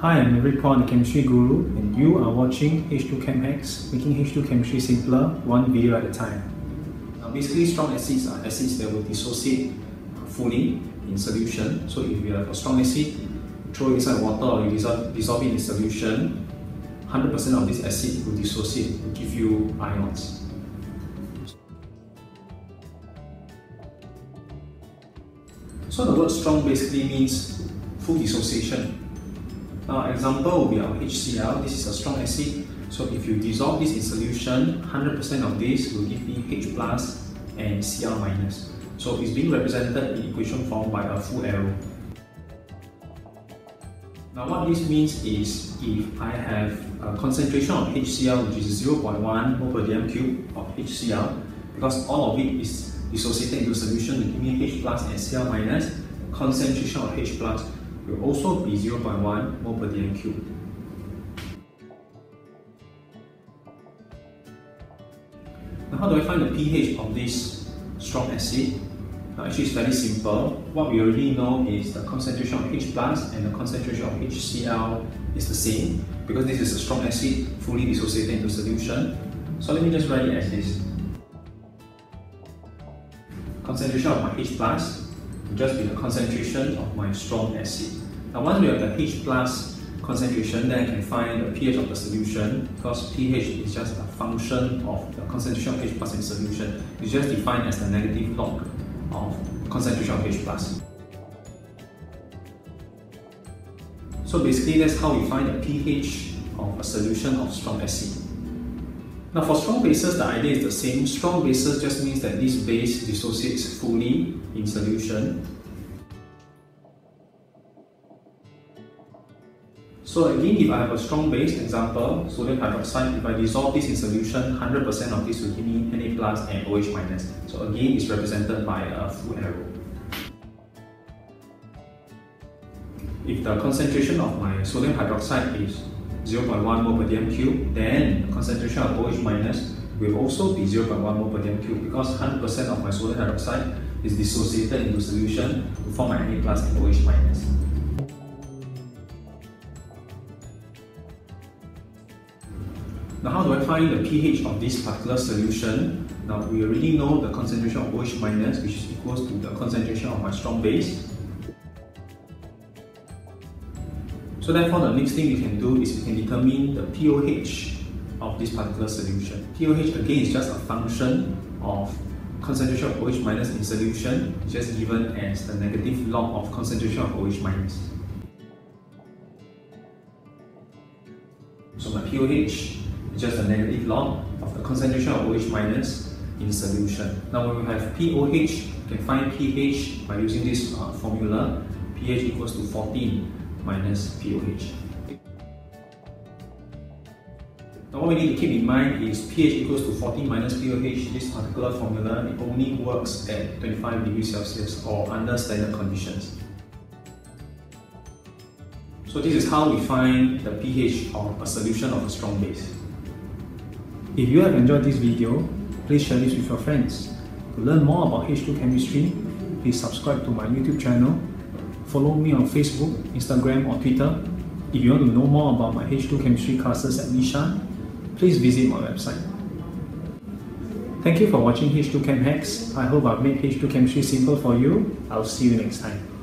Hi, I'm Maverick Puah, the Chemistry Guru, and you are watching H2 Chem making H2 chemistry simpler, one video at a time. Now, basically, strong acids are acids that will dissociate fully in solution. So, if you have a strong acid, throw it inside water or you dissolve, dissolve it in solution, 100% of this acid will dissociate will give you ions. So the word strong basically means full dissociation. Now example will be our HCl. This is a strong acid. So if you dissolve this in solution, 100% of this will give me H plus and Cl minus. So it's being represented in equation form by a full arrow. Now what this means is if I have a concentration of HCl which is 0.1 mol per dm cube of HCl, because all of it is dissociated into solution to give me H plus and Cl minus, concentration of H plus will also be 0.1 mol per dm cube. Now how do I find the pH of this strong acid? Now actually it's very simple. What we already know is the concentration of H plus and the concentration of HCl is the same because this is a strong acid fully dissociated into solution. So let me just write it as this. Concentration of my H plus just be the concentration of my strong acid. Now once we have the H plus concentration, then I can find the pH of the solution because pH is just a function of the concentration of H plus in solution. It's just defined as the negative log of concentration of H plus. So basically that's how we find the pH of a solution of strong acid. Now for strong bases, the idea is the same. Strong bases just means that this base dissociates fully in solution So again, if I have a strong base, example, sodium hydroxide, if I dissolve this in solution, 100% of this will give me Na plus and OH minus. So again, it's represented by a full arrow. If the concentration of my sodium hydroxide is 0.1 mol per dm cube, then concentration of OH minus will also be 0.1 mol per dm cube because 100% of my sodium hydroxide is dissociated into solution to form my Na plus and OH minus. Now how do I find the pH of this particular solution? Now we already know the concentration of OH minus which is equals to the concentration of my strong base. So therefore the next thing we can do is we can determine the pOH of this particular solution. pOH again is just a function of concentration of OH minus in solution, just given as the negative log of concentration of OH minus. So my pOH is just a negative log of the concentration of OH minus in solution. Now when we have POH, we can find pH by using this uh, formula, pH equals to 14 minus POH. Now what we need to keep in mind is pH equals to 14 minus POH, this particular formula, it only works at 25 degrees Celsius or under standard conditions. So this is how we find the pH of a solution of a strong base. If you have enjoyed this video, please share this with your friends. To learn more about H2 chemistry, please subscribe to my YouTube channel, follow me on Facebook, Instagram or Twitter. If you want to know more about my H2 chemistry classes at Bishan, please visit my website. Thank you for watching H2 Chem Hacks. I hope I've made H2 chemistry simple for you. I'll see you next time.